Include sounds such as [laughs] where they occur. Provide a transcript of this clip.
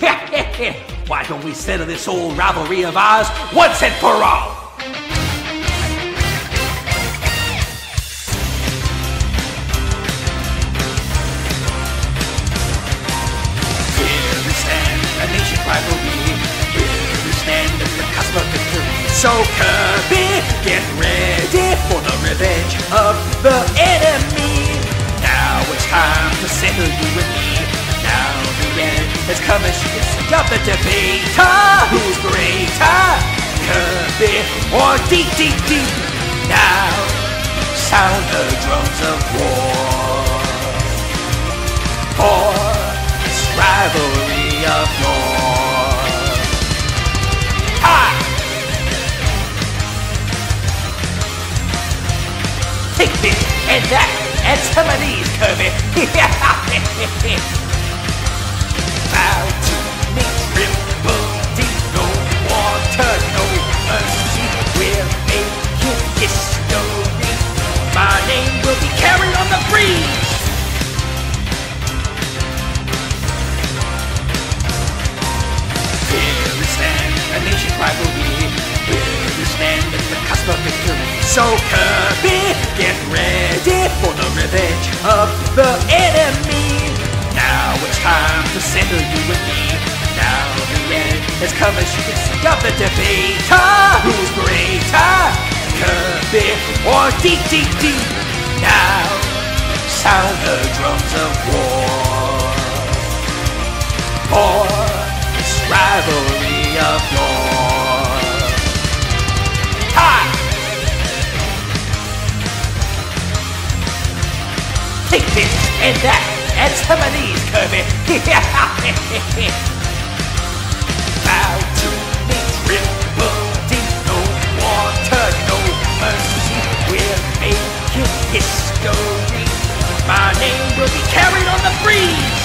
[laughs] Why don't we settle this old rivalry of ours once and for all? Here we stand, a nation we stand the victory. So Kirby, get ready for the revenge of the enemy. Now it's time to settle end has come as you can see the debater. Who's greater? Kirby or Dedede? Now sound the drums of war for this rivalry of yours. Ah! Take this and that and some of these, Kirby. [laughs] [laughs] So Kirby, get ready for the revenge of the enemy. Settle you and me. Now the end has come as you can see of the debater. Who's greater? Kirby or Dedede? Now sound the drums of war for this rivalry of yours. Ha! Take this and that and some of these, Kirby. [laughs] Bow to me, triple D, no water, no mercy. We're making history. My name will be carried on the breeze.